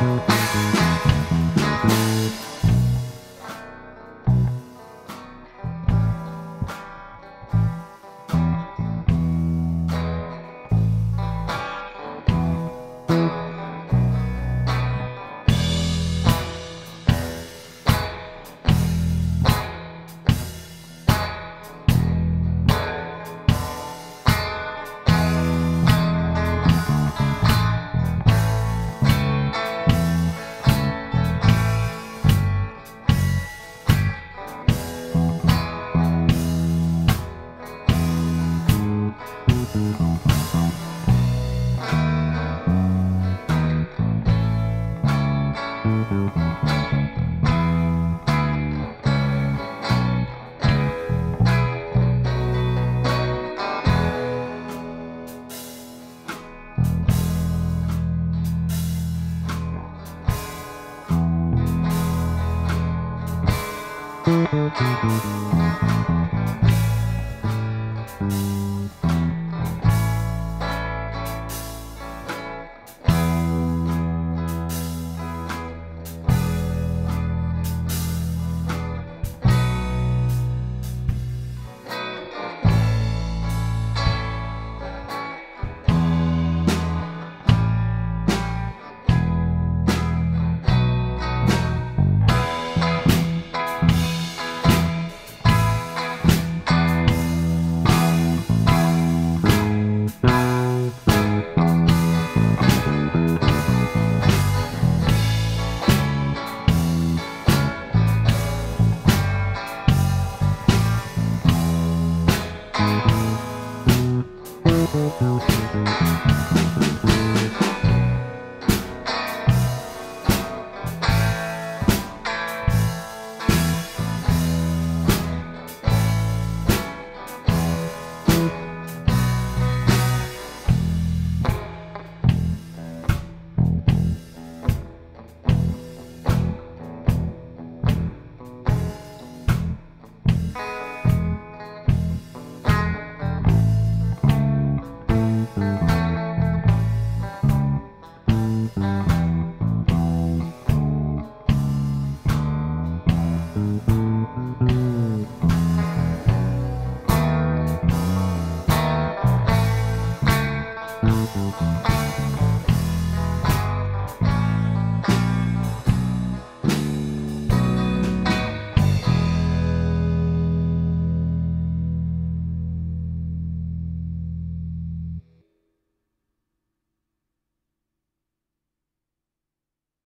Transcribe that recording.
Música Thank